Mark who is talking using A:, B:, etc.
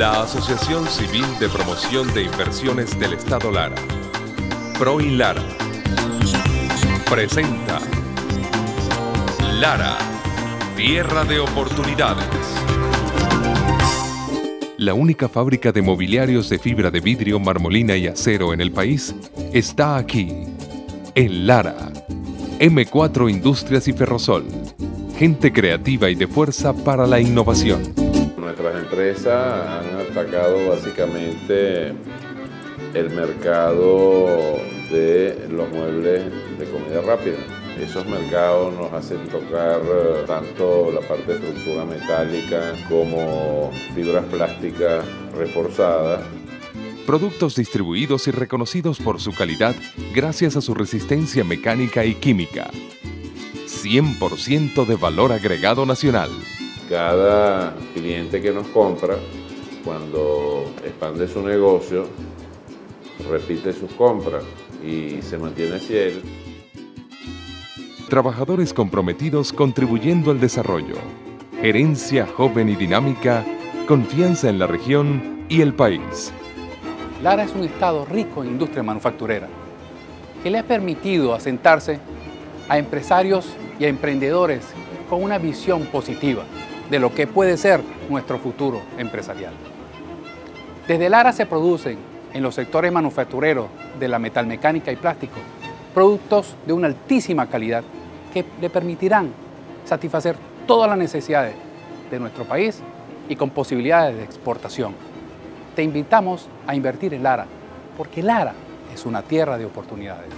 A: La Asociación Civil de Promoción de Inversiones del Estado Lara, ProInlara, presenta Lara, Tierra de Oportunidades. La única fábrica de mobiliarios de fibra de vidrio, marmolina y acero en el país está aquí, en Lara. M4 Industrias y Ferrosol. Gente creativa y de fuerza para la innovación.
B: Nuestras empresas han atacado básicamente el mercado de los muebles de comida rápida. Esos mercados nos hacen tocar eh, tanto la parte de estructura metálica como fibras plásticas reforzadas.
A: Productos distribuidos y reconocidos por su calidad gracias a su resistencia mecánica y química. 100% de valor agregado nacional.
B: Cada cliente que nos compra, cuando expande su negocio, repite sus compras y se mantiene fiel.
A: Trabajadores comprometidos contribuyendo al desarrollo. Gerencia joven y dinámica, confianza en la región y el país.
C: Lara es un estado rico en industria manufacturera que le ha permitido asentarse a empresarios y a emprendedores con una visión positiva de lo que puede ser nuestro futuro empresarial. Desde Lara se producen en los sectores manufactureros de la metalmecánica y plástico productos de una altísima calidad que le permitirán satisfacer todas las necesidades de nuestro país y con posibilidades de exportación. Te invitamos a invertir en Lara, porque Lara es una tierra de oportunidades.